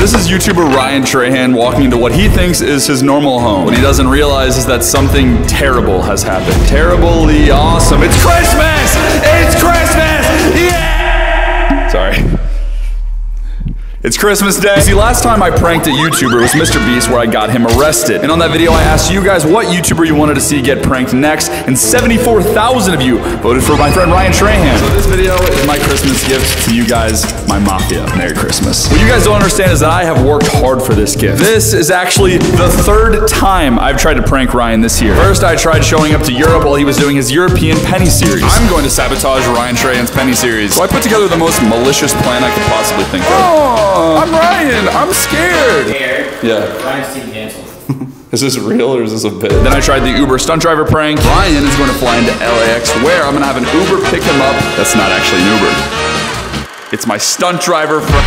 This is YouTuber Ryan Trahan walking into what he thinks is his normal home. What he doesn't realize is that something terrible has happened. Terribly awesome. It's Christmas! It's Christmas! Yeah! Sorry. It's Christmas Day. See, last time I pranked a YouTuber was Mr. Beast where I got him arrested. And on that video, I asked you guys what YouTuber you wanted to see get pranked next, and 74,000 of you voted for my friend Ryan Trahan. So this video is my Christmas gift to you guys, my mafia. Merry Christmas. What you guys don't understand is that I have worked hard for this gift. This is actually the third time I've tried to prank Ryan this year. First, I tried showing up to Europe while he was doing his European Penny series. I'm going to sabotage Ryan Trahan's Penny series. So I put together the most malicious plan I could possibly think of. Oh, Oh. I'm Ryan. I'm scared. Here, Yeah. Ryan's team canceled. Is this real or is this a bit? Then I tried the Uber stunt driver prank. Ryan is going to fly into LAX where I'm going to have an Uber pick him up. That's not actually an Uber. It's my stunt driver friend.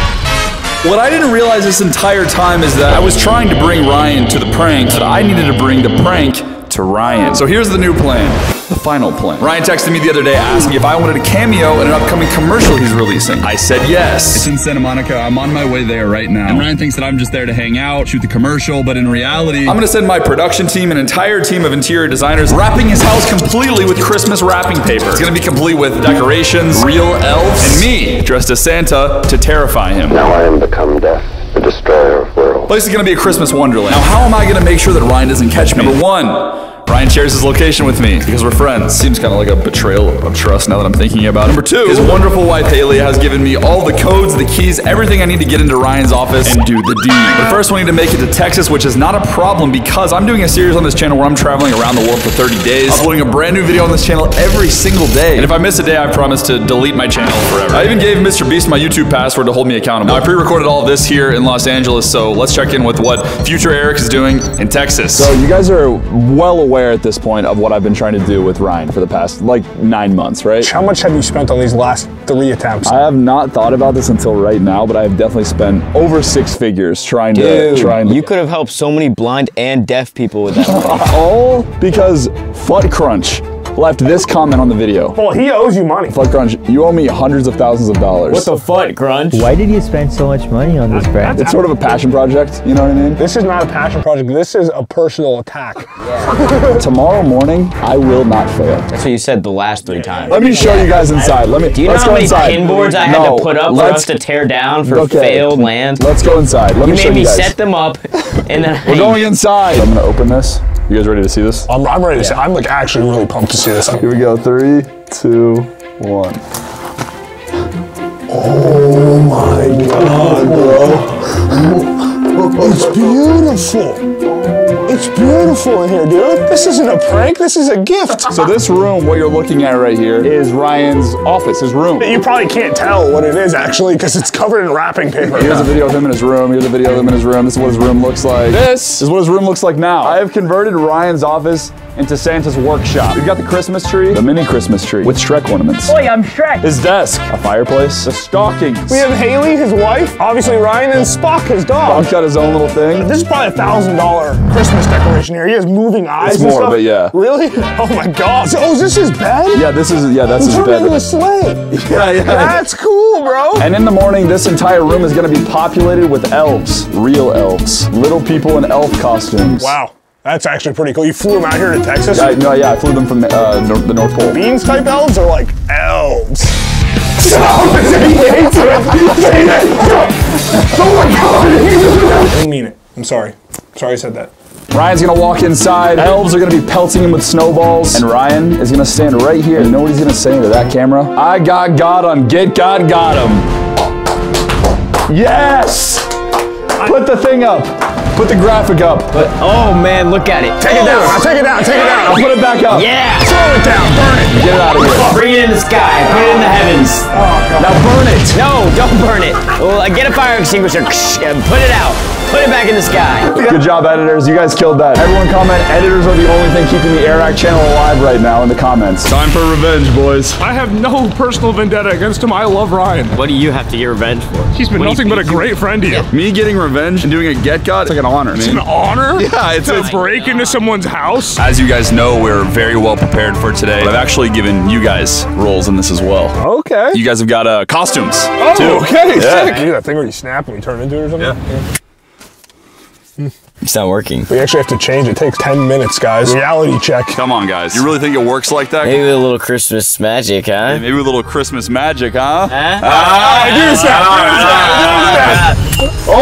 What I didn't realize this entire time is that I was trying to bring Ryan to the prank, but I needed to bring the prank to Ryan. So here's the new plan. The final plan. Ryan texted me the other day asking if I wanted a cameo in an upcoming commercial he's releasing. I said yes. It's in Santa Monica. I'm on my way there right now. And Ryan thinks that I'm just there to hang out, shoot the commercial, but in reality, I'm gonna send my production team, an entire team of interior designers, wrapping his house completely with Christmas wrapping paper. It's gonna be complete with decorations, real elves, and me dressed as Santa to terrify him. Now I am become death, the destroyer of worlds. Place is gonna be a Christmas wonderland. Now, how am I gonna make sure that Ryan doesn't catch me? Number one, Ryan shares his location with me because we're friends. Seems kind of like a betrayal of trust now that I'm thinking about it. Number two, his wonderful wife Haley has given me all the codes, the keys, everything I need to get into Ryan's office and do the deed. But first, we need to make it to Texas, which is not a problem because I'm doing a series on this channel where I'm traveling around the world for 30 days, uploading a brand new video on this channel every single day. And if I miss a day, I promise to delete my channel forever. I even gave Mr. Beast my YouTube password to hold me accountable. Now, I pre-recorded all of this here in Los Angeles, so let's check in with what future Eric is doing in Texas. So you guys are well aware at this point of what I've been trying to do with Ryan for the past like nine months, right? How much have you spent on these last three attempts? I have not thought about this until right now, but I have definitely spent over six figures trying to Dude, trying to you could have helped so many blind and deaf people with that. all because Fut Crunch left this comment on the video. well, he owes you money. Fut Crunch, you owe me hundreds of thousands of dollars. what the fuck, Grunge? Why did you spend so much money on this brand? it's sort of a passion project, you know what I mean? This is not a passion project. This is a personal attack. Tomorrow morning, I will not fail. That's what you said the last three times. Let me show you guys inside. Let me. Do you know how many inside. pin I had No, to put up for let's- to tear down for Okay. failed land? Let's go inside. Let You me show made me you guys. set them up, and then We're going inside. I'm gonna open this. You guys ready to see this? I'm, I'm ready to say, I'm like actually really pumped to see this. Here we go. Three, two, one. Oh my god, bro. It's beautiful. It's beautiful in here, dude. This isn't a prank, this is a gift. So this room, what you're looking at right here, is Ryan's office, his room. You probably can't tell what it is actually because it's covered in wrapping paper. Here's a video of him in his room. Here's a video of him in his room. This is what his room looks like. This is what his room looks like now. I have converted Ryan's office into Santa's workshop. We've got the Christmas tree, the mini Christmas tree with Shrek ornaments. Boy, I'm Shrek. His desk, a fireplace, the stockings. We have Haley, his wife, obviously Ryan, and Spock, his dog. Bob got his own little thing. This is probably a thousand dollar Christmas decoration here. He has moving eyes. It's and more stuff. it, yeah. Really? Oh my god. So, oh, is this his bed? Yeah, this is yeah, that's He his turned bed. into a sleigh. Yeah, yeah. That's cool, bro. And in the morning, this entire room is going to be populated with elves, real elves, little people in elf costumes. Wow, that's actually pretty cool. You flew them out here to Texas. I, no, yeah, I flew them from the, uh, the North Pole. Beans type elves are like elves. I didn't mean it. I'm sorry. Sorry I said that. Ryan's gonna walk inside. Elves are gonna be pelting him with snowballs. And Ryan is gonna stand right here. You know what he's gonna say to that camera? I got got him. Get God got him. Yes! Put the thing up. Put the graphic up. But oh man, look at it. Take it down. I'll take it down. Take it I'll down. put it back up. Yeah. Throw it down. Burn it. Get it out of here. Bring it in the sky. Put it in the heavens. Oh, Now burn it. No, don't burn it. Well, uh, get a fire extinguisher and put it out. Put it back in the sky. Good job, editors. You guys killed that. Everyone comment, editors are the only thing keeping the Airrack channel alive right now in the comments. Time for revenge, boys. I have no personal vendetta against him. I love Ryan. What do you have to get revenge for? He's been What nothing but a great friend to you. Me getting revenge and doing a get got, it's like an honor, It's man. an honor Yeah, it's, to it's break into someone's house. As you guys know, we're very well prepared for today. I've actually given you guys roles in this as well. Okay. You guys have got uh, costumes oh, too. okay. Yeah. Sick. You do that thing where you snap and you turn into it or something? Yeah. It's not working. We actually have to change. It takes 10 minutes, guys. Reality check. Come on, guys. You really think it works like that? Maybe a little Christmas magic, huh? Maybe a little Christmas magic, huh? Huh? Ah, do snap. Do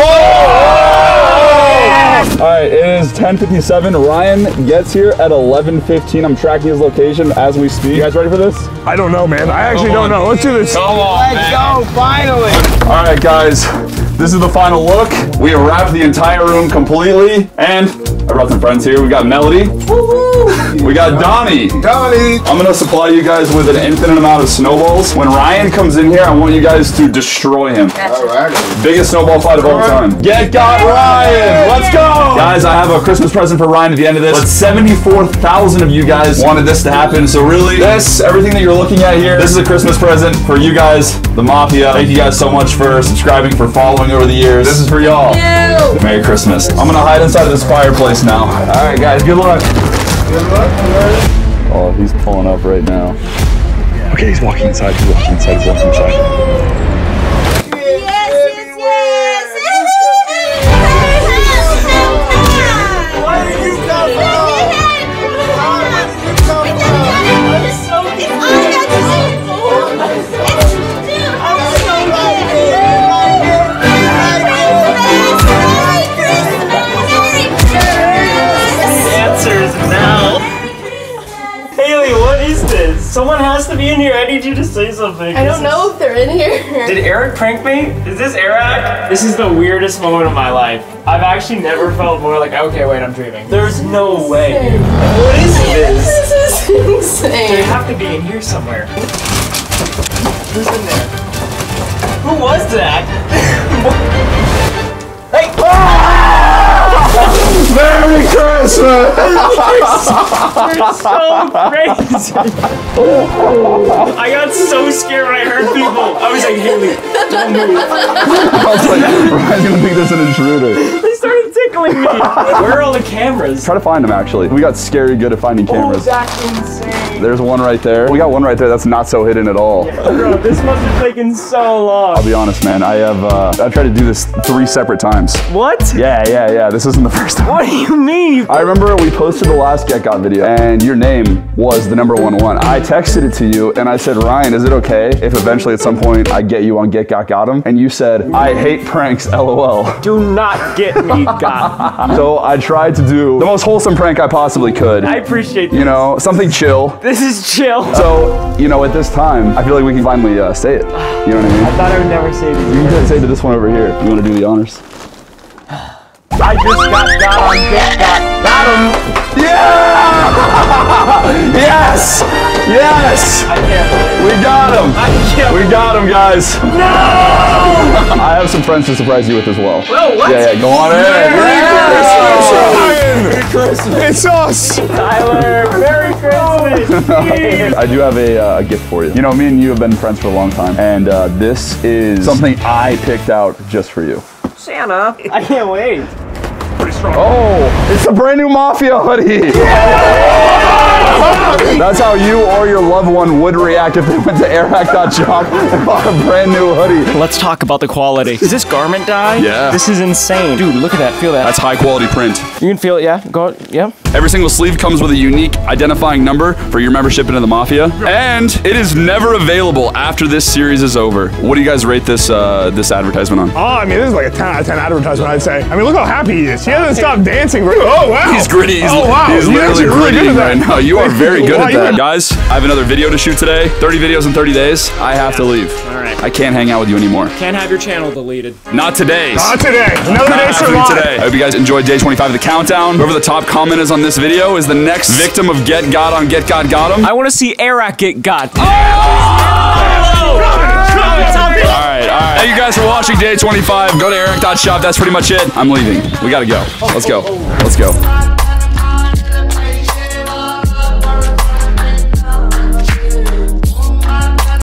All right, it is 10:57. Ryan gets here at 11:15. I'm tracking his location as we speak. You guys ready for this? I don't know, man. I actually don't know. Let's do this. Come on, Let's go, finally! All right, guys. This is the final look. We have wrapped the entire room completely, and I brought some friends here. We got Melody. We got Donnie. Donnie. I'm gonna supply you guys with an infinite amount of snowballs. When Ryan comes in here, I want you guys to destroy him. Biggest snowball fight of all time. Get got Ryan! Let's go! Guys, I have a Christmas present for Ryan at the end of this. But 74,000 of you guys wanted this to happen, so really, this, everything that you're looking at here, this is a Christmas present for you guys, the Mafia. Thank you guys so much for subscribing, for following over the years. This is for y'all. Merry Christmas. I'm gonna hide inside of this fireplace now. All right, guys, Good luck. good luck. Oh, he's pulling up right now. Okay, he's walking inside. He's walking inside. He's walking inside. To be in here. I need you to say something. I don't know if they're in here. Did Eric prank me? Is this Eric? This is the weirdest moment of my life. I've actually never felt more like, okay, wait, I'm dreaming. There's no way. What is this? This is insane. They have to be in here somewhere. Who's in there? Who was that? Merry Christmas! You're so crazy! I got so scared when I heard people. I was like, Haley, don't move. I was like, Ryan's gonna think there's an intruder. They started tickling me. Where are all the cameras? Try to find them, actually. We got scary good at finding cameras. Oh, cameras. that's insane. There's one right there. We got one right there that's not so hidden at all. Bro, this must have taken so long. I'll be honest, man. I have, uh, I tried to do this three separate times. What? Yeah, yeah, yeah. This isn't the first time. What do you mean? I remember we posted the last Get Got video, and your name was the number one one. I texted it to you, and I said, Ryan, is it okay if eventually at some point I get you on Get Got Got Him? And you said, I hate pranks, lol. do not get me, God. So I tried to do the most wholesome prank I possibly could. I appreciate this. You know, something chill. This is chill. So, you know, at this time, I feel like we can finally uh, say it. You know what I mean? I thought I would never say this. You can say to this one over here. You want to do the honors? I just got got on Get Got. Got him. Yeah! yes! Yes! I can't believe We got him! I can't We got him, guys. No! I have some friends to surprise you with as well. Whoa, what? Yeah, yeah, go on in. Merry Christmas, Ryan. It's us. Tyler, Merry Christmas. I do have a, uh, a gift for you. You know, me and you have been friends for a long time, and uh, this is something I picked out just for you. Santa. I can't wait. Pretty strong. Oh, it's a brand new Mafia hoodie. That's how you or your loved one would react if they went to airrack.shop and bought a brand new hoodie. Let's talk about the quality. Is this garment dye? Yeah. This is insane. Dude, look at that. Feel that. That's high quality print. you can feel it, yeah? Go, yeah. Every single sleeve comes with a unique identifying number for your membership into the Mafia, and it is never available after this series is over. What do you guys rate this uh, this advertisement on? Oh, I mean, this is like a 10 out of 10 advertisement, I'd say. I mean, look how happy he is. He hasn't stopped dancing. For, oh, wow. He's gritty. He's, oh, wow. he's literally actually really gritty right now. You are very good Wow, at that. can- Guys, I have another video to shoot today. 30 videos in 30 days. I have to leave. All right. I can't hang out with you anymore. Can't have your channel deleted. Not today. Not today. Another Not day happening survived. today. I hope you guys enjoyed day 25 of the countdown. Whoever the top comment is on this video is the next victim of Get Got on Get God Got Got 'em. I want to see Eric get got. Oh! All right. right, all right. Thank you guys for watching day 25. Go to airrack.shop. That's pretty much it. I'm leaving. We gotta go. Let's go. Let's go.